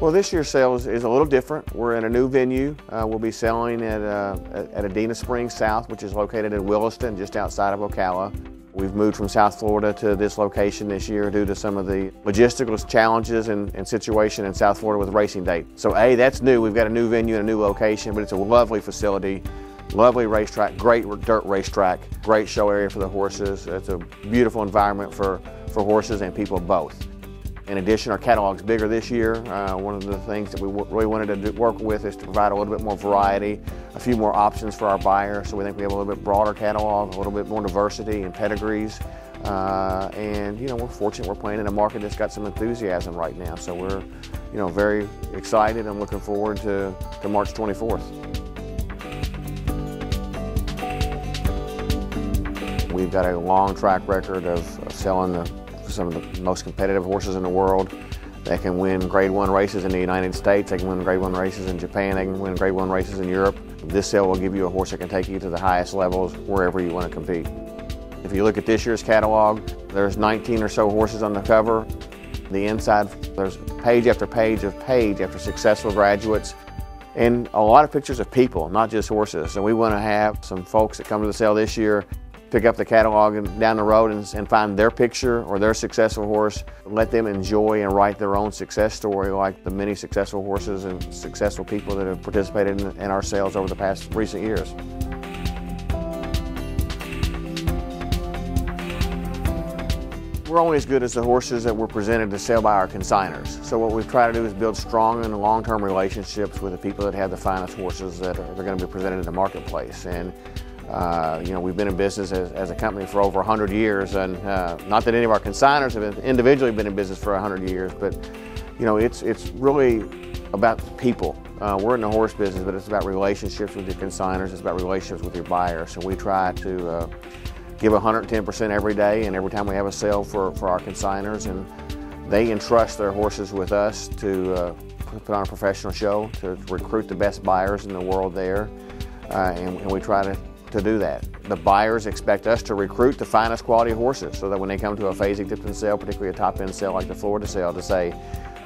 Well, this year's sales is a little different. We're in a new venue. Uh, we'll be selling at, uh, at Adena Springs South, which is located in Williston, just outside of Ocala. We've moved from South Florida to this location this year due to some of the logistical challenges and, and, situation in South Florida with racing date. So A, that's new. We've got a new venue and a new location, but it's a lovely facility, lovely racetrack, great dirt racetrack, great show area for the horses. It's a beautiful environment for, for horses and people both. In addition, our catalog's bigger this year. Uh, one of the things that we really wanted to do, work with is to provide a little bit more variety, a few more options for our buyers. So we think we have a little bit broader catalog, a little bit more diversity and pedigrees. Uh, and you know, we're fortunate we're playing in a market that's got some enthusiasm right now. So we're, you know, very excited and looking forward to, to March 24th. We've got a long track record of, of selling the some of the most competitive horses in the world. They can win grade one races in the United States, they can win grade one races in Japan, they can win grade one races in Europe. This sale will give you a horse that can take you to the highest levels wherever you want to compete. If you look at this year's catalog, there's 19 or so horses on the cover. The inside, there's page after page of page after successful graduates and a lot of pictures of people, not just horses. And we want to have some folks that come to the sale this year pick up the catalog and down the road and, and, find their picture or their successful horse. Let them enjoy and write their own success story like the many successful horses and successful people that have participated in, in our sales over the past recent years. We're only as good as the horses that were presented to sell by our consigners. So what we try to do is build strong and long-term relationships with the people that have the finest horses that are, are going to be presented in the marketplace. And uh, you know, we've been in business as, as, a company for over 100 years, and uh, not that any of our consigners have individually been in business for 100 years, but you know, it's it's really about people. Uh, we're in the horse business, but it's about relationships with your consigners. It's about relationships with your buyers. So we try to uh, give 110% every day, and every time we have a sale for for our consigners, and they entrust their horses with us to uh, put on a professional show to recruit the best buyers in the world there, and, and we try to to do that. The buyers expect us to recruit the finest quality horses so that when they come to a Fasig-Tipton sale, particularly a top-end sale like the Florida sale, to say,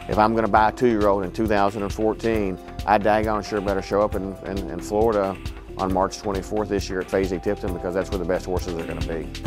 if I'm going to buy a two-year-old in 2014, I daggone sure better show up in, in, in Florida on March 24th this year at Fasig-Tipton because that's where the best horses are going to be.